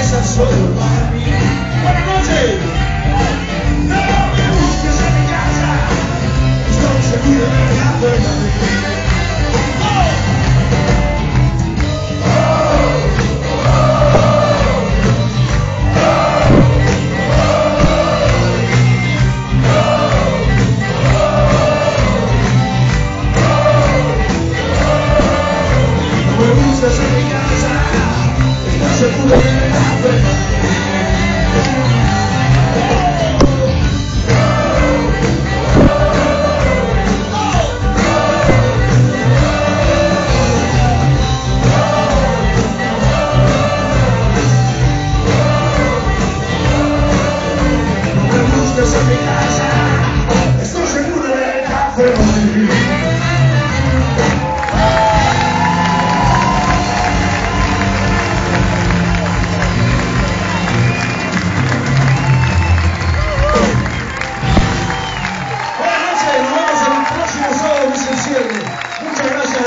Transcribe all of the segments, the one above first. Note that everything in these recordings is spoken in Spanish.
Esa soy. Buenas noches.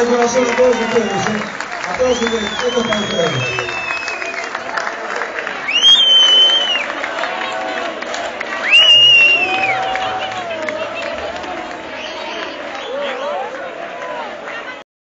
Thank a todos vocês, a todos